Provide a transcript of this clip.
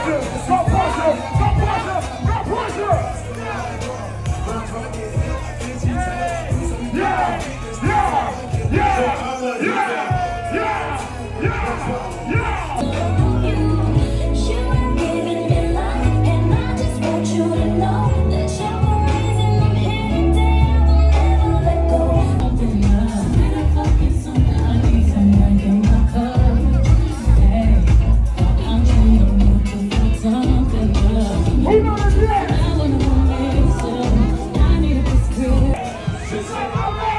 pressure, no pressure, no pressure, no pressure. Yeah, yeah, yeah, yeah, yeah, yeah, yeah. i need a the